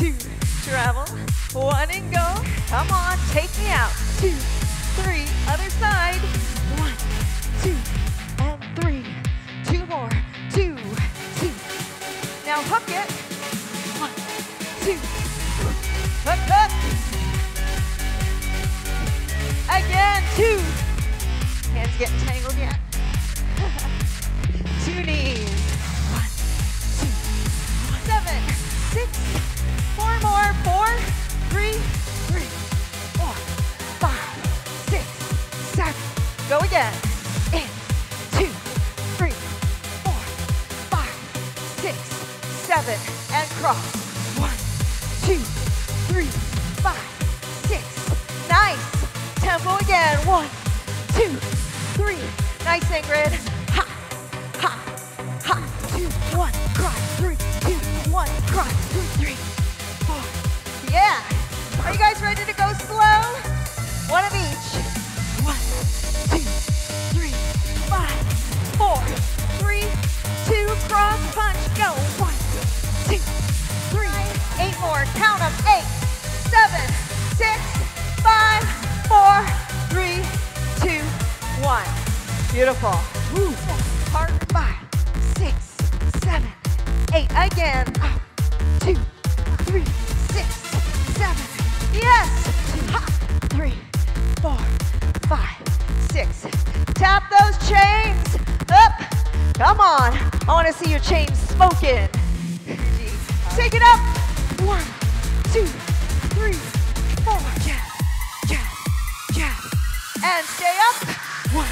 two, travel. One and go. Come on, take me out. Two, three, other side. One, two, and three. Two more. Two, two. Now hook it. One, two. Hook, hook. Again, two. Hands getting tangled yet. Seven, and cross. One, two, three, five, six. Nice. Tempo again. One, two, three. Nice, Ingrid. Ha, ha, ha. Two, one, cross. Three, two, one, cross. Two, three, four. Yeah. Are you guys ready to go slow? One of each. Count them. Eight, seven, six, five, four, three, two, one. Beautiful. Woo. Five, six, seven, eight. Again. Two, three, six, seven. Yes. Ha. Three, four, five, six. Tap those chains. Up. Come on. I want to see your chains smoking. Take it up. One, two, three, four. Jab, jab, jab. And stay up. One,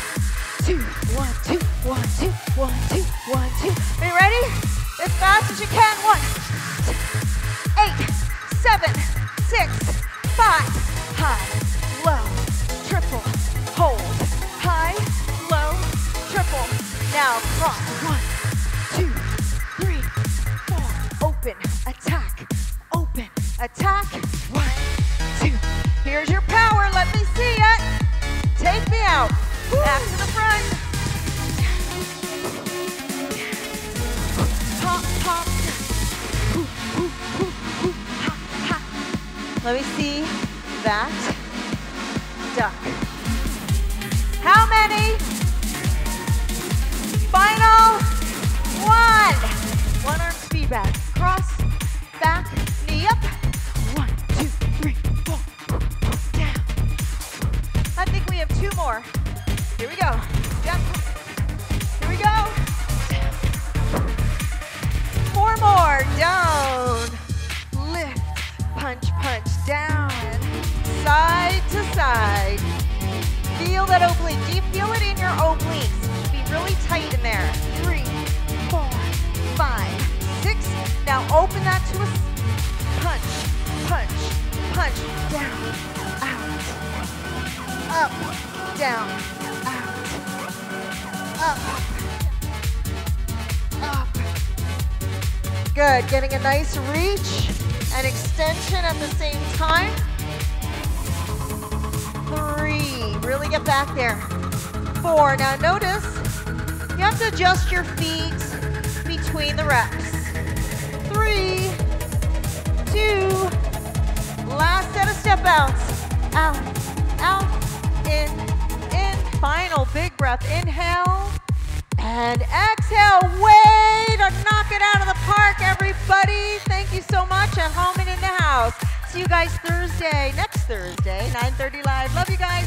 two, one, two, one, two, one, two, one, two. Are you ready? As fast as you can. One, eight, seven, six, five. High, low, triple, hold. High, low, triple. Now cross. One, attack. One, two. Here's your power. Let me see it. Take me out. Back to the front. Ha, ha. Let me see that. Duck. How many? Final one. One arm speed back. Down. Lift. Punch, punch. Down. Side to side. Feel that oblique. Do you feel it in your obliques? Be really tight in there. Three, four, five, six. Now open that to a punch, punch, punch. Down, out, up, down, out, up. Good. Getting a nice reach and extension at the same time. Three. Really get back there. Four. Now notice you have to adjust your feet between the reps. Three, two, last set of step outs. Out, out, in, in. Final big breath. Inhale and exhale. Way to everybody. Thank you so much at home and in the house. See you guys Thursday, next Thursday, 9.30 live. Love you guys.